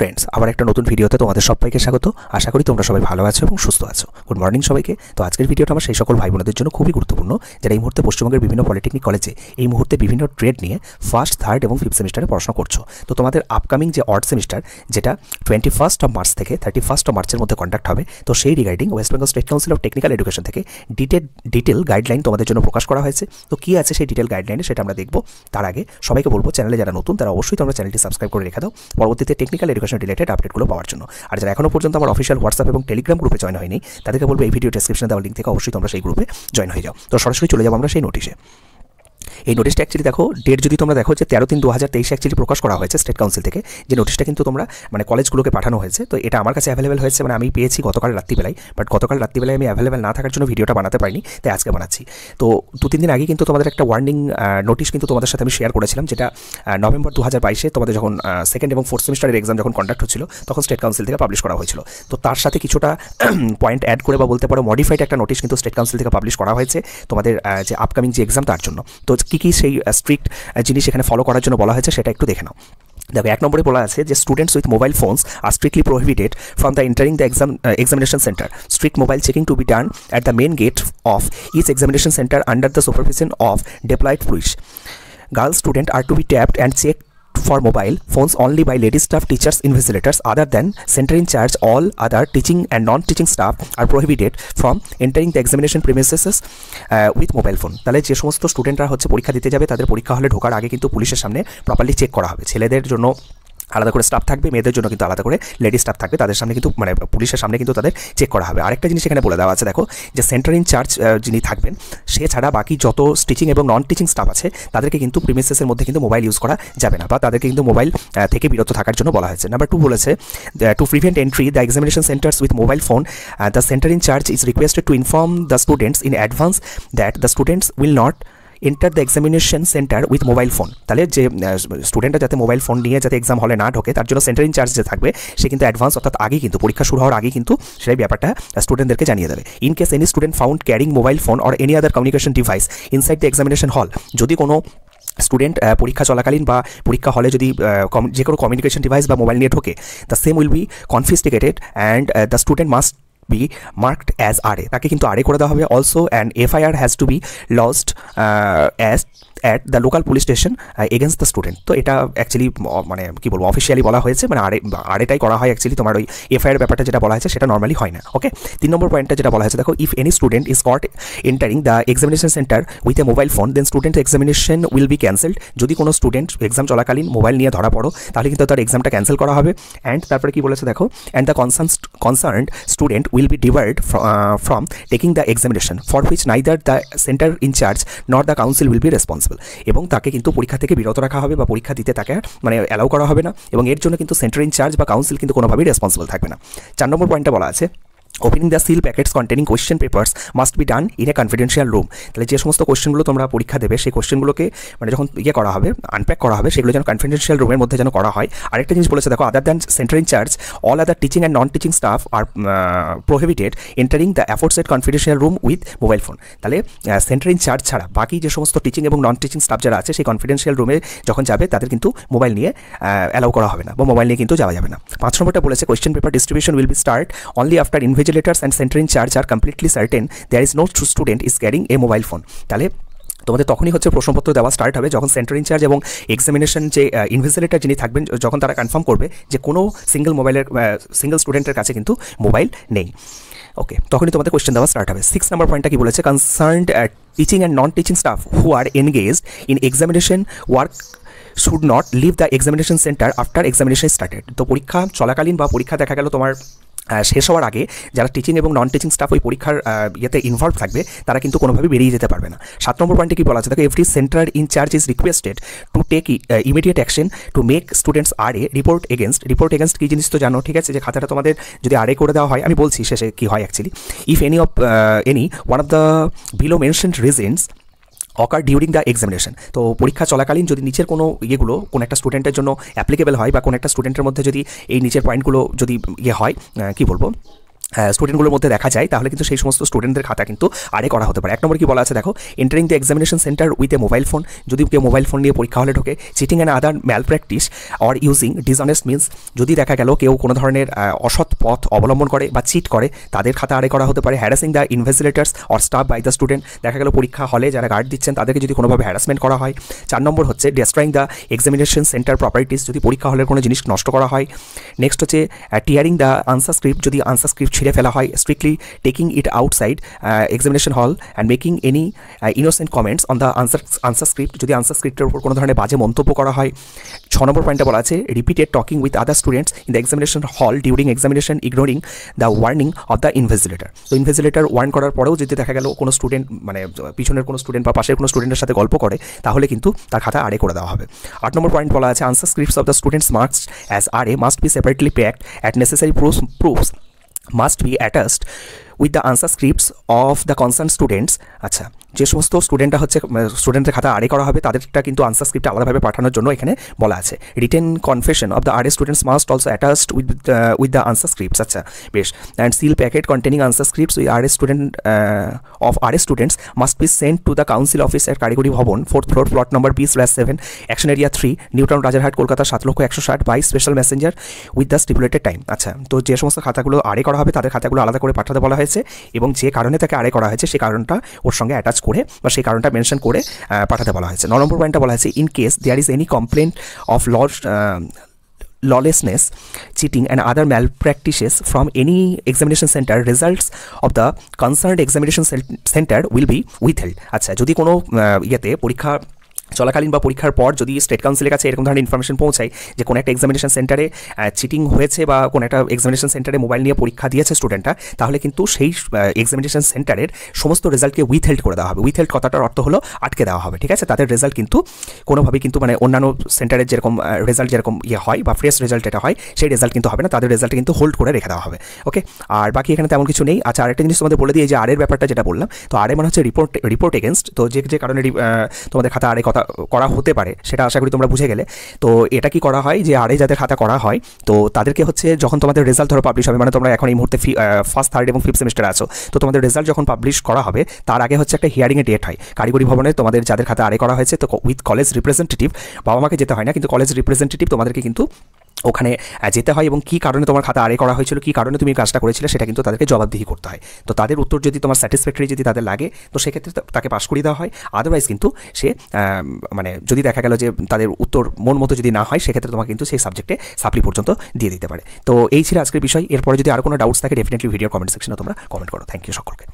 Friends আবার একটা নতুন ভিডিওতে তোমাদের সবাইকে স্বাগত। আশা করি তোমরা সবাই ভালো আছো এবং সুস্থ আছো। গুড মর্নিং সবাইকে। তো আজকের ভিডিওটা আমার সেই সকল ভাই বোনদের জন্য খুবই গুরুত্বপূর্ণ, যারা এই মুহূর্তে পশ্চিমবঙ্গের বিভিন্ন পলিটেকনিক কলেজে এই মুহূর্তে বিভিন্ন ট্রেড নিয়ে ফার্স্ট থার্ড এবং ফিফথ সেমিস্টারে পড়াশোনা করছ। তো তোমাদের আপকামিং যে অড সেমিস্টার যেটা টোয়েন্টি ফার্স্ট অফ মার্চ থেকে থার্টি ফার্স্ট অফ মার্চের মধ্যে কন্ডাক্ট হবে, তো সেই regarding West Bengal State Council of Technical Education থেকে ডিটেল ডিটেল গাইডলাইন তোমাদের জন্য প্রকাশ করা হয়েছে। তো কী আছে সেই ডিটেল গাইডলাইনে সেটা আমরা দেখব। তার আগে সবাইকে বলব চ্যানেলে যারা নতুন, তারা অবশ্যই তোমরা চ্যানেলটি সাবস্ক্রাইব করে রেখে দাও। পরবর্তীতে টেকনিক্যাল এডুকেশন রিলেটেড আপডেটগুলো পাওয়ার জন্য। আর যারা এখনও পর্যন্ত আমার অফিসিয়াল হোয়াটসঅ্যাপ এবং টেলিগ্রাম গ্রুপে জয়েন হয়নি, তাদেরকে বলব এই ভিডিও ডেসক্রিপশনে দেওয়া লিঙ্ক থেকে অবশ্যই তোমরা সেই গ্রুপে জয়েন হয়ে যাও। তো সরাসরি চলে যাব আমরা সেই নোটিশে এই নোটিশটা অ্যাকচুয়ালি দেখো ডেট যদি তোমরা দেখো যে তেরো তিন দু হাজার তেইশে অ্যাকচুয়ালি প্রকাশ করা হয়েছে স্টেট কাউন্সিল থেকে, যে নোটিশটা কিন্তু তোমরা মানে কলেজগুলোকে পাঠানো হয়েছে, তো এটা আমার কাছে অ্যাভেলেবেল হয়েছে মানে আমি পেয়েছি গতকাল রাত্রিবেলায় বাট গতকাল রাত্রিবেলায় আমি অ্যাভেলেবেল না থাকার জন্য ভিডিওটা বানাতে পারিনি, তাই আজকে বানাচ্ছি। তো দু তিন দিন আগে কিন্তু তোমাদের একটা ওয়ার্নিং নোটিশ কিন্তু তোমাদের সাথে আমি শেয়ার করেছিলাম, যেটা নভেম্বর দু হাজার বাইশে তোমাদের যখন সেকেন্ড এবং ফোর্থ সেমিস্টারের এক্সাম যখন কন্ডাক্ট হচ্ছিল, তখন স্টেট কাউন্সিল থেকে পাবলিশ করা হয়েছিল। তো তার সাথে কিছুটা পয়েন্ট অ্যাড করে বা বলতে পারো মডিফাইড একটা নোটিশ কিন্তু স্টেট কাউন্সিল থেকে পাবলিশ করা হয়েছে, তোমাদের যে আপকামিং যে এক্সাম তার জন্য। তো কী কী সেই স্ট্রিক্ট জিনিস এখানে ফলো করার জন্য বলা হয়েছে সেটা একটু দেখে নাও। দেখো, এক নম্বরে বলা আছে যে students with mobile phones are strictly prohibited from the entering the exam examination centre strict mobile checking to be done at the main gate of each examination centre under the supervision of deployed police girls student are to be tapped and checked for mobile phones only by lady staff teachers invigilators other than center in charge all other teaching and non-teaching staff are prohibited from entering the examination premises uh, with mobile phone তাহলে যে সমস্ত স্টুডেন্টরা হচ্ছে পরীক্ষা দিতে যাবে তাদের পরীক্ষা হলে ঢোকার আগে কিন্তু পুলিশের সামনে প্রপারলি চেক করা হবে ছেলেদের জন্য আলাদা করে স্টাফ থাকবে, মেয়েদের জন্য কিন্তু আলাদা করে লেডি স্টাফ থাকবে, তাদের সামনে কিন্তু মানে পুলিশের সামনে কিন্তু তাদের চেক করা হবে। আরেকটা জিনিস এখানে বলে দেওয়া আছে, দেখো যে সেন্টার ইন চার্জ যিনি থাকবেন, সে ছাড়া বাকি যত স্টিচিং এবং নন টিচিং স্টাফ আছে, তাদেরকে কিন্তু প্রিমিসেসের মধ্যে কিন্তু মোবাইল ইউজ করা যাবে না বা তাদেরকে কিন্তু মোবাইল থেকে বিরত থাকার জন্য বলা হয়েছে। নাম্বার টু বলেছে to prevent entry the examination centres with mobile phone the centre in charge is requested to inform the students in advance that the students will not enter the examination centre with mobile phone তাহলে যে স্টুডেন্টরা যাতে mobile phone নিয়ে যাতে exam হলে না ঢোকে, তার জন্য সেন্টার ইনচার্জ যে থাকবে, সে কিন্তু অ্যাডভান্স অর্থাৎ আগেই কিন্তু, পরীক্ষা শুরু হওয়ার আগে কিন্তু সেই ব্যাপারটা স্টুডেন্টদেরকে জানিয়ে দেবে। In case any student found carrying mobile phone or any other communication device inside the examination hall যদি কোনো স্টুডেন্ট পরীক্ষা চলাকালীন বা পরীক্ষা হলে যদি যে কোনো কমিউনিকেশন ডিভাইস বা মোবাইল নিয়ে ঢোকে the same will be confiscated and the student must be marked as RA তাকে কিন্তু আরে করে দেওয়া হবে। Also and FIR has to be lodged as at the local police station against the student তো এটা অ্যাকচুয়ালি মানে কী বলব অফিসিয়ালি বলা হয়েছে মানে আরে আরেটাই করা হয় অ্যাকচুয়ালি তোমার ওই এফআইআর ব্যাপারটা যেটা বলা হয়েছে, সেটা নর্মালি হয় না ওকে তিন নম্বর পয়েন্টটা যেটা বলা হয়েছে, দেখো if any student is caught entering the examination centre with a mobile phone then student examination will be cancelled যদি কোনো স্টুডেন্ট এক্সাম চলাকালীন মোবাইল নিয়ে ধরা পড়ো, তাহলে কিন্তু তার এক্সামটা ক্যান্সেল করা হবে। অ্যান্ড তারপরে কি বলেছে, দেখো and the concern concerned student will be debarred from taking the examination for which neither the centre in charge not the council will be responsible এবং তাকে কিন্তু পরীক্ষা থেকে বিরত রাখা হবে বা পরীক্ষা দিতে তাকে মানে অ্যালাউ করা হবে না। এবং এর জন্য কিন্তু সেন্টার ইনচার্জ বা কাউন্সিল কিন্তু কোনোভাবেই রেসপন্সিবল থাকবে না। চার নম্বর পয়েন্টটা বলা আছে। Opening the seal packets containing question papers must be done in a confidential room তাহলে যে সমস্ত কোয়েশ্চেনগুলো তোমরা পরীক্ষা দেবে, সেই কোয়েশ্চেনগুলোকে মানে যখন ইয়ে করা হবে আনপ্যাক করা হবে, সেগুলো যেন কনফিডেন্সিয়াল রুমের মধ্যে যেন করা হয়। আরেকটা জিনিস বলেছে, দেখো other than centre in charge all other teaching and non teaching staff are prohibited entering the aforesaid confidential room with mobile phone তাহলে সেন্টার ইনচার্জ ছাড়া বাকি যে সমস্ত টিচিং এবং নন টিচিং স্টাফ যারা আছে, সেই কনফিডেন্সিয়াল রুমে যখন যাবে, তাদের কিন্তু মোবাইল নিয়ে অ্যালাউ করা হবে না বা মোবাইল নিয়ে কিন্তু যাওয়া যাবে না। পাঁচ নম্বরটা বলেছে question paper distribution will be start only after invigilators and centre in charge are completely certain, there is no student is carrying a mobile phone. তাহলে তোমাদের তখনই হচ্ছে প্রশ্নপত্র দেওয়া স্টার্ট হবে যখন সেন্টার ইনচার্জ এবং এক্সামিনেশন যে ইনভেস্টিগেটর যিনি থাকবেন যখন তারা কনফার্ম করবে যে কোনো সিঙ্গেল মোবাইলের সিঙ্গেল স্টুডেন্টের কাছে কিন্তু মোবাইল নেই। ওকে তখনই তোমাদের কোয়েশ্চেন দেওয়া স্টার্ট হবে। সিক্স নাম্বার পয়েন্টটা কি বলেছে? Concerned teaching and non teaching staff who are engaged in examination work should not leave the examination centre after examination started তো পরীক্ষা চলাকালীন বা পরীক্ষা দেখা গেল তোমার শেষ হওয়ার আগে যারা টিচিং এবং নন টিচিং স্টাফ ওই পরীক্ষার ইয়েতে ইনভলভ থাকবে, তারা কিন্তু কোনোভাবে বেরিয়ে যেতে পারবে না। সাত নম্বর পয়েন্টে কি বলা আছে? দেখো every centre in charge is requested to take immediate action to make students RA report against report against কী জিনিস তো জানো? ঠিক আছে? যে খাতাটা তোমাদের যদি আর এ করে দেওয়া হয়, আমি বলছি শেষে কী হয় actually if any of any one of the below mention reasons occur during the examination তো পরীক্ষা চলাকালীন যদি নিচের কোনো ইয়েগুলো, কোনো একটা স্টুডেন্টের জন্য অ্যাপ্লিকেবল হয় বা কোনো একটা স্টুডেন্টের মধ্যে যদি এই নিচের পয়েন্টগুলো যদি ইয়ে হয় কি বলব? স্টুডেন্টগুলোর মধ্যে দেখা যায়, তাহলে কিন্তু সেই সমস্ত স্টুডেন্টদের খাতা কিন্তু আরে করা হতে পারে। এক নম্বর কি বলা আছে দেখো entering the examination centre with a mobile phone যদি কেউ মোবাইল ফোন নিয়ে পরীক্ষা হলে ঢোকে cheating and other malpractice or using dishonest means যদি দেখা গেল কেউ কোনো ধরনের অসৎ পথ অবলম্বন করে বা চিট করে, তাদের খাতা আরে করা হতে পারে। Harassing the invigilators or staff by the student দেখা গেল পরীক্ষা হলে যারা গার্ড দিচ্ছেন, তাদেরকে যদি কোনোভাবে হ্যারাসমেন্ট করা হয়। চার নম্বর হচ্ছে destroying the examination centre properties যদি পরীক্ষা হলের কোনো জিনিস নষ্ট করা হয়। নেক্সট হচ্ছে টিয়ারিং দ্য আনসার স্ক্রিপ্ট যদি আনসার স্ক্রিপ্ট ছিঁড়ে ফেলা হয় strictly taking it uh, examination hall and making any uh, innocent comments on answer answer answer যদি আনসার স্ক্রিপ্টের উপর কোনো ধরনের বাজে মন্তব্য করা হয় ছ নম্বর পয়েন্টটা বলা আছে repeated talking with other students in the examination hall during examination ignoring the warning of the invigilator তো ইনভেজিলেটার ওয়ার্ন করার পরেও যদি দেখা গেল কোনো স্টুডেন্ট মানে পিছনের কোনো স্টুডেন্ট বা পাশের কোনো স্টুডেন্টের সাথে গল্প করে তাহলে কিন্তু তার খাতা আড়ে করে দেওয়া হবে। আট নম্বর পয়েন্ট বলা আছে answer scripts of the students marks as RA must be separately packed at necessary proofs proofs must be attached with the answer scripts of the concern students আচ্ছা যে সমস্ত স্টুডেন্টরা হচ্ছে স্টুডেন্টের খাতা আড়ে করা হবে, তাদেরটা কিন্তু আনসার স্ক্রিপ্ট আলাদাভাবে পাঠানোর জন্য এখানে বলা আছে। Written confession of the RA students must also attached with with the answer scripts আচ্ছা বেশ। And seal packet containing answer scripts we are student of RA students must be sent to the council office এর Karigari Bhavan fourth floor plot number B slash seven action area three Newtown Rajarhat Kolkata সাত লক্ষ একশো ষাট by special messenger with the stipulated time আচ্ছা। তো যে সমস্ত খাতাগুলো আড়ে করা হবে, তাদের খাতাগুলো আলাদা করে পাঠাতে বলা হয়েছে এবং যে কারণে তাকে আড়ে করা হয়েছে সেই কারণটা ওর সঙ্গে অ্যাটাচ করে বা সেই কারণটা মেনশন করে পাঠাতে বলা হয়েছে ন নম্বর পয়েন্টটা বলা হয়েছে in case there is any complain of laws lawlessness, cheating, and other malpractices from any examination center, results of the concerned examination center will be withheld. আচ্ছা যদি কোনো ইয়েতে পরীক্ষা চলাকালীন বা পরীক্ষার পর যদি স্টেট কাউন্সিলের কাছে এরকম ধরনের ইনফরমেশন পৌঁছায় যে কোনো একটা এক্সামিনেশন সেন্টারে চিটিং হয়েছে বা কোনো একটা এক্সামিনেশন সেন্টারে মোবাইল নিয়ে পরীক্ষা দিয়েছে স্টুডেন্টটা তাহলে কিন্তু সেই এক্সামিনেশন সেন্টারের সমস্ত রেজাল্টকে উইথহেল্ড করে দেওয়া হবে। উইথহেল্ড কথাটার অর্থ হলো আটকে দেওয়া হবে, ঠিক আছে? তাদের রেজাল্ট কিন্তু কোনোভাবেই কিন্তু মানে অন্যান্য সেন্টারের যেরকম রেজাল্ট যেরকম ইয়ে হয় বা ফ্রেশ রেজাল্ট এটা হয়, সেই রেজাল্ট কিন্তু হবে না। তাদের রেজাল্ট কিন্তু হোল্ড করে রেখে দেওয়া হবে ওকে আর বাকি এখানে তেমন কিছু নেই। আচ্ছা আরেকটা জিনিস তোমাদের বলে দিয়ে যে আরের ব্যাপারটা যেটা বললাম, তো আরে মানে হচ্ছে রিপোর্ট রিপোর্ট এগেনস্ট তো যে যে কারণে তোমাদের খাতা আরে কথা করা হতে পারে, সেটা আশা করি তোমরা বুঝে গেলে। তো এটা কি করা হয় যে আরে যাদের খাতা করা হয়, তো তাদেরকে হচ্ছে যখন তোমাদের রেজাল্ট ধরো পাবলিশ হবে মানে তোমরা এখন এই মুহূর্তে ফার্স্ট থার্ড এবং ফিফথ সেমিস্টার আছো, তো তোমাদের রেজাল্ট যখন পাবলিশ করা হবে, তার আগে হচ্ছে একটা হিয়ারিংয়ে ডেট হয়। কারিগরি ভবনে তোমাদের যাদের খাতা আরে করা হয়েছে, তো উইথ কলেজ রিপ্রেজেন্টেটিভ বাবা মাকে যেতে হয় না, কিন্তু কলেজ রিপ্রেজেন্টেটিভ তোমাদেরকে কিন্তু ওখানে যেতে হয় এবং কী কারণে তোমার খাতা আরে করা হয়েছিল, কী কারণে তুমি কাজটা করেছিলে সেটা কিন্তু তাদেরকে জবাবদিহি করতে হয়। তো তাদের উত্তর যদি তোমার স্যাটিসফ্যাক্টরি যদি তাদের লাগে, তো সেক্ষেত্রে তাকে পাশ করিয়ে দেওয়া হয়। আদারওয়াইজ কিন্তু সে মানে যদি দেখা গেল যে তাদের উত্তর মন মতো যদি না হয়, সেক্ষেত্রে তোমাকে কিন্তু সেই সাবজেক্টে সাপ্লি পর্যন্ত দিয়ে দিতে পারে। তো এই ছিল আজকের বিষয়। এরপরে যদি আর কোনো ডাউটস থাকে ডেফিনেটলি ভিডিও কমেন্ট সেকশনে তোমরা কমেন্ট করো। থ্যাংক ইউ সকলকে।